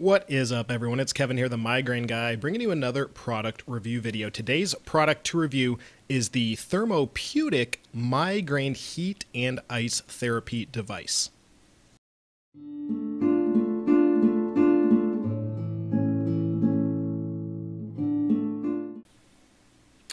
What is up, everyone? It's Kevin here, the Migraine Guy, bringing you another product review video. Today's product to review is the Thermopeutic Migraine Heat and Ice Therapy Device.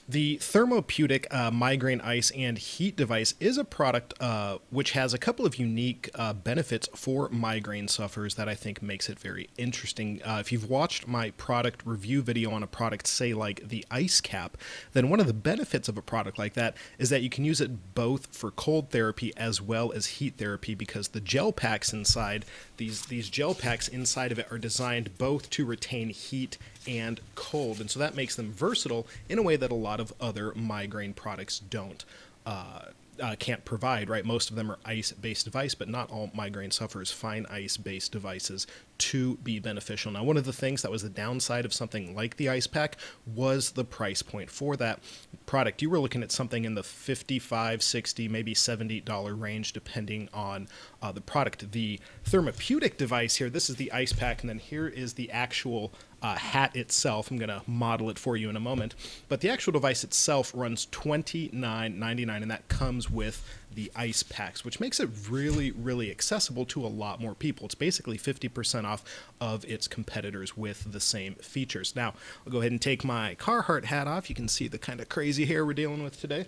The Thermopeutic uh, Migraine Ice and Heat Device is a product uh, which has a couple of unique uh, benefits for migraine sufferers that I think makes it very interesting. Uh, if you've watched my product review video on a product, say like the Ice Cap, then one of the benefits of a product like that is that you can use it both for cold therapy as well as heat therapy because the gel packs inside these these gel packs inside of it are designed both to retain heat and cold, and so that makes them versatile in a way that a lot of other migraine products don't. Uh, uh, can't provide, right? Most of them are ice based device, but not all migraine sufferers find ice based devices to be beneficial. Now, one of the things that was the downside of something like the ice pack was the price point for that product. You were looking at something in the 55 60 maybe $70 range, depending on uh, the product. The Thermopeutic device here, this is the ice pack, and then here is the actual uh, hat itself. I'm going to model it for you in a moment. But the actual device itself runs $29.99, and that comes with the ice packs, which makes it really, really accessible to a lot more people. It's basically 50% off of its competitors with the same features. Now, I'll go ahead and take my Carhartt hat off. You can see the kind of crazy hair we're dealing with today.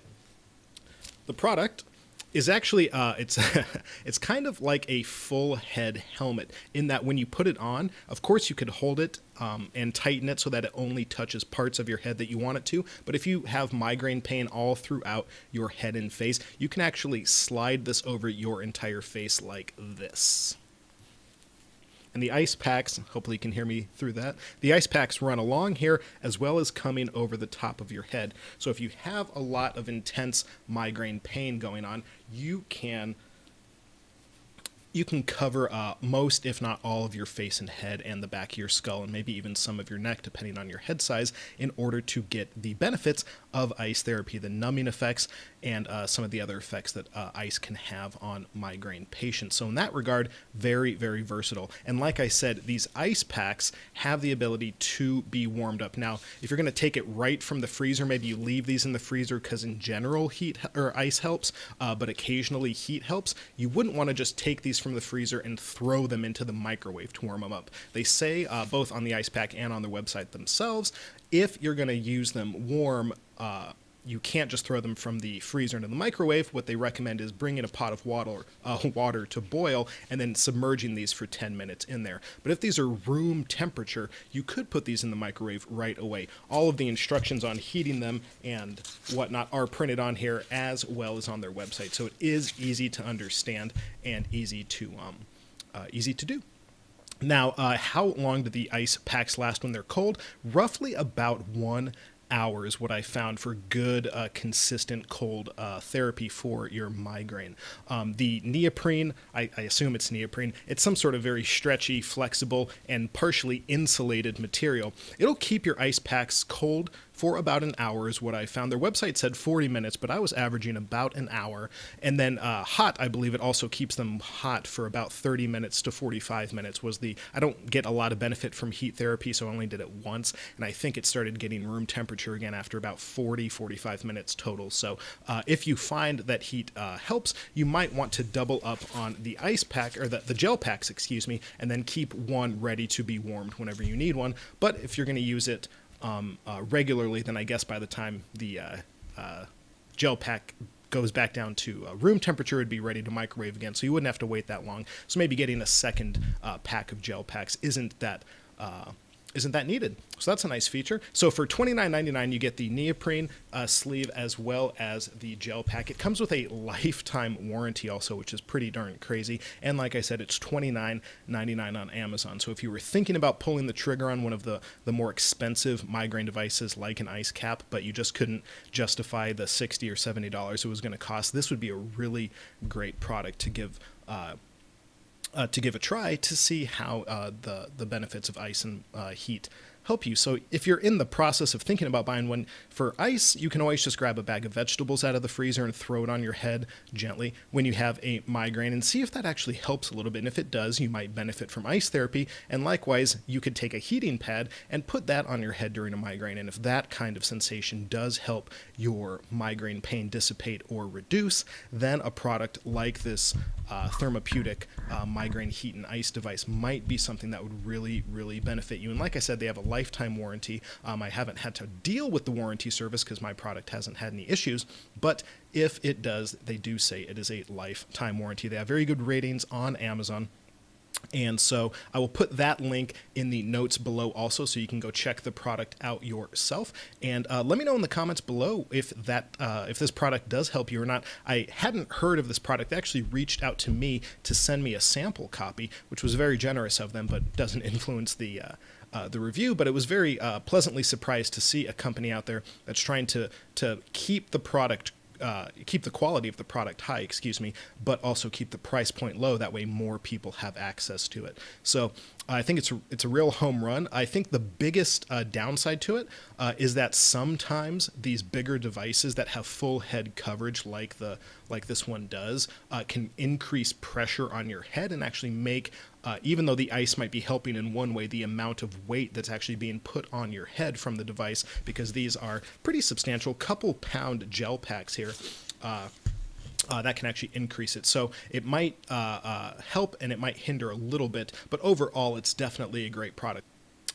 The product is actually uh, it's it's kind of like a full head helmet in that when you put it on, of course you could hold it um, and tighten it so that it only touches parts of your head that you want it to. But if you have migraine pain all throughout your head and face, you can actually slide this over your entire face like this. And the ice packs, hopefully you can hear me through that, the ice packs run along here as well as coming over the top of your head. So if you have a lot of intense migraine pain going on, you can you can cover uh, most, if not all, of your face and head and the back of your skull, and maybe even some of your neck, depending on your head size, in order to get the benefits of ice therapy, the numbing effects, and uh, some of the other effects that uh, ice can have on migraine patients. So, in that regard, very, very versatile. And like I said, these ice packs have the ability to be warmed up. Now, if you're going to take it right from the freezer, maybe you leave these in the freezer because, in general, heat or ice helps, uh, but occasionally heat helps. You wouldn't want to just take these from the freezer and throw them into the microwave to warm them up. They say, uh, both on the ice pack and on their website themselves, if you're going to use them warm, uh, you can't just throw them from the freezer into the microwave. What they recommend is bringing a pot of water, uh, water to boil and then submerging these for 10 minutes in there. But if these are room temperature, you could put these in the microwave right away. All of the instructions on heating them and whatnot are printed on here as well as on their website. So it is easy to understand and easy to um, uh, easy to do. Now, uh, how long do the ice packs last when they're cold? Roughly about one hours what I found for good, uh, consistent cold uh, therapy for your migraine. Um, the neoprene, I, I, assume it's neoprene, it's some sort of very stretchy, flexible, and partially insulated material. It'll keep your ice packs cold for about an hour is what I found. Their website said 40 minutes, but I was averaging about an hour. And then uh, hot, I believe it also keeps them hot for about 30 minutes to 45 minutes. Was the I don't get a lot of benefit from heat therapy, so I only did it once, and I think it started getting room temperature again after about 40 45 minutes total. So uh, if you find that heat uh, helps, you might want to double up on the ice pack or the, the gel packs, excuse me, and then keep one ready to be warmed whenever you need one. But if you're going to use it um, uh, regularly, then I guess by the time the uh, uh, gel pack goes back down to uh, room temperature, it'd be ready to microwave again. So you wouldn't have to wait that long. So maybe getting a second uh, pack of gel packs isn't that isn't that needed. So that's a nice feature. So for $29.99, you get the neoprene uh, sleeve as well as the gel pack. It comes with a lifetime warranty also, which is pretty darn crazy. And like I said, it's $29.99 on Amazon. So if you were thinking about pulling the trigger on one of the, the more expensive migraine devices like an ice cap, but you just couldn't justify the 60 or $70 it was going to cost, this would be a really great product to give uh, uh, to give a try to see how uh, the the benefits of ice and uh, heat help you. So if you're in the process of thinking about buying one for ice, you can always just grab a bag of vegetables out of the freezer and throw it on your head gently when you have a migraine and see if that actually helps a little bit. And if it does, you might benefit from ice therapy. And likewise, you could take a heating pad and put that on your head during a migraine. And if that kind of sensation does help your migraine pain dissipate or reduce, then a product like this uh, thermopeutic uh, migraine heat and ice device might be something that would really, really benefit you. And like I said, they have a lifetime warranty. Um, I haven't had to deal with the warranty service because my product hasn't had any issues, but if it does, they do say it is a lifetime warranty. They have very good ratings on Amazon. And so I will put that link in the notes below also, so you can go check the product out yourself. And uh, let me know in the comments below if that uh, if this product does help you or not. I hadn't heard of this product. They actually reached out to me to send me a sample copy, which was very generous of them, but doesn't influence the. Uh, uh, the review, but it was very uh, pleasantly surprised to see a company out there that's trying to to keep the product uh, keep the quality of the product high, excuse me, but also keep the price point low. That way, more people have access to it. So I think it's a, it's a real home run. I think the biggest uh, downside to it uh, is that sometimes these bigger devices that have full head coverage, like the like this one does, uh, can increase pressure on your head and actually make uh, even though the ice might be helping in one way, the amount of weight that's actually being put on your head from the device, because these are pretty substantial, couple pound gel packs here. Uh, uh, that can actually increase it. So it might uh, uh, help and it might hinder a little bit, but overall, it's definitely a great product.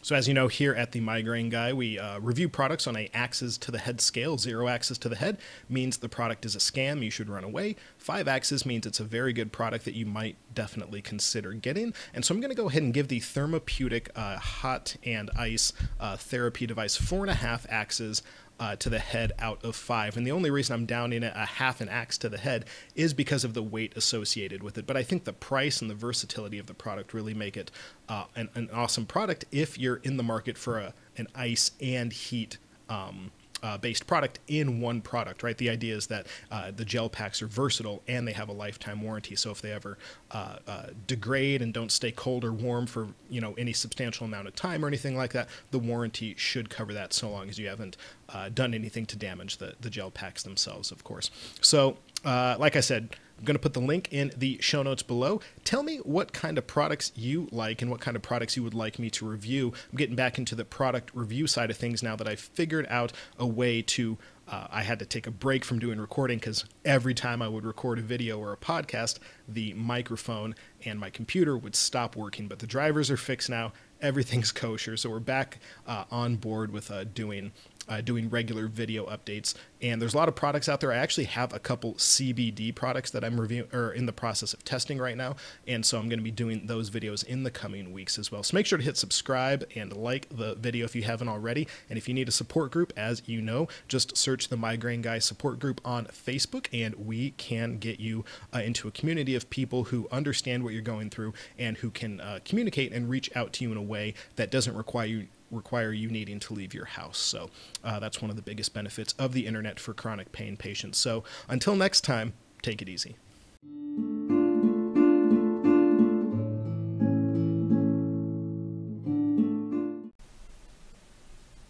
So as you know, here at the Migraine Guy, we uh, review products on a axis to the head scale. Zero axis to the head means the product is a scam, you should run away. Five axis means it's a very good product that you might definitely consider getting. And so I'm going to go ahead and give the Thermopeutic uh, hot and ice uh, therapy device four and a half axes uh, to the head out of five. And the only reason I'm downing it a half an axe to the head is because of the weight associated with it. But I think the price and the versatility of the product really make it uh, an, an, awesome product if you're in the market for a, an ice and heat um, uh, based product in one product, right? The idea is that uh, the gel packs are versatile and they have a lifetime warranty. So if they ever uh, uh, degrade and don't stay cold or warm for you know any substantial amount of time or anything like that, the warranty should cover that so long as you haven't uh, done anything to damage the the gel packs themselves, of course. So uh, like I said I'm going to put the link in the show notes below. Tell me what kind of products you like and what kind of products you would like me to review. I'm getting back into the product review side of things now that I've figured out a way to. Uh, I had to take a break from doing recording because every time I would record a video or a podcast, the microphone and my computer would stop working. But the drivers are fixed now. Everything's kosher. So we're back uh, on board with uh, doing uh, doing regular video updates. And there's a lot of products out there. I actually have a couple CBD products that I'm reviewing or in the process of testing right now. And so I'm going to be doing those videos in the coming weeks as well. So make sure to hit subscribe and like the video if you haven't already. And if you need a support group, as you know, just search the Migraine Guy support group on Facebook and we can get you uh, into a community of people who understand what you're going through and who can uh, communicate and reach out to you in a way that doesn't require you require you needing to leave your house. So uh, that's one of the biggest benefits of the internet for chronic pain patients. So until next time, take it easy.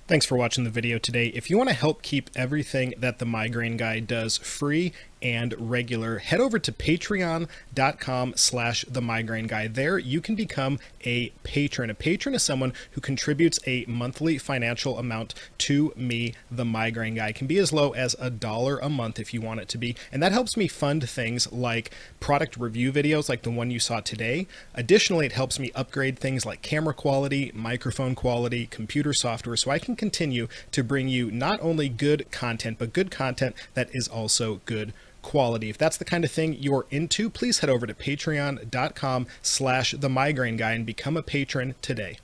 Thanks for watching the video today. If you want to help keep everything that the Migraine Guy does free and regular, head over to patreon.com slash the migraine guy. There you can become a patron. A patron is someone who contributes a monthly financial amount to me, the migraine guy. It can be as low as a dollar a month if you want it to be. And that helps me fund things like product review videos like the one you saw today. Additionally, it helps me upgrade things like camera quality, microphone quality, computer software, so I can continue to bring you not only good content, but good content that is also good quality. If that's the kind of thing you're into, please head over to patreon.com slash the migraine guy and become a patron today.